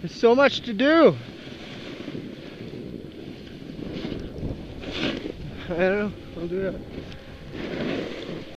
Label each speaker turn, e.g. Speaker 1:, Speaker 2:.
Speaker 1: There's so much to do. I don't know. I'll do that.